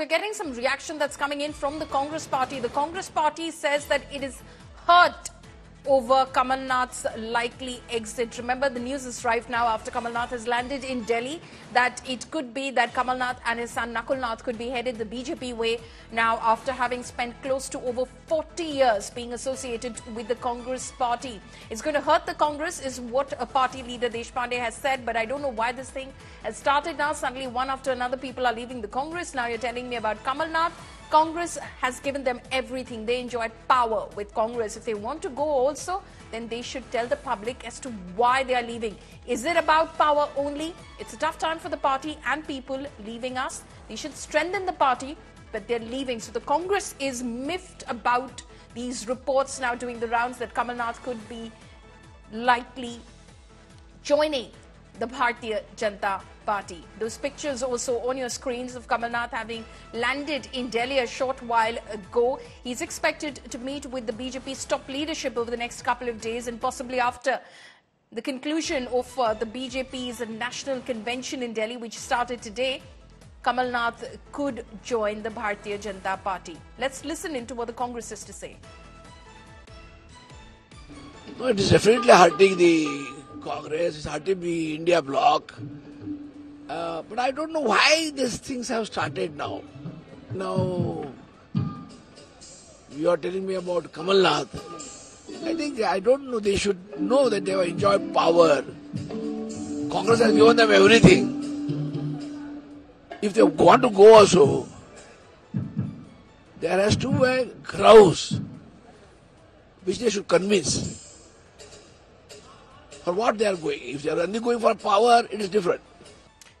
we're getting some reaction that's coming in from the Congress party. The Congress party says that it is hurt over Kamal Nath's likely exit. Remember, the news is rife now after Kamal Nath has landed in Delhi that it could be that Kamal Nath and his son Nakul Nath could be headed the BJP way now after having spent close to over 40 years being associated with the Congress party. It's going to hurt the Congress, is what a party leader Deshpande has said, but I don't know why this thing has started now. Suddenly, one after another, people are leaving the Congress. Now you're telling me about Kamal Nath. Congress has given them everything. They enjoy power with Congress. If they want to go also, then they should tell the public as to why they are leaving. Is it about power only? It's a tough time for the party and people leaving us. They should strengthen the party, but they're leaving. So the Congress is miffed about these reports now doing the rounds that Kamal Nath could be likely joining the Bharatiya Janata Party. Those pictures also on your screens of Kamal Nath having landed in Delhi a short while ago. He's expected to meet with the BJP's top leadership over the next couple of days and possibly after the conclusion of uh, the BJP's national convention in Delhi, which started today. Kamal Nath could join the Bharatiya Janata Party. Let's listen into what the Congress has to say. No, it is definitely hurting the Congress, it's the India bloc. Uh, but I don't know why these things have started now. Now, you are telling me about Kamal Nath. I think, I don't know, they should know that they have enjoyed power. Congress has given them everything. If they want to go also, there has to be a grouse which they should convince for what they are going. If they are only going for power, it is different.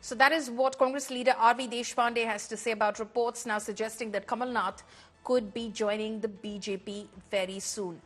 So that is what Congress leader R.V. Deshpande has to say about reports now suggesting that Kamal Nath could be joining the BJP very soon.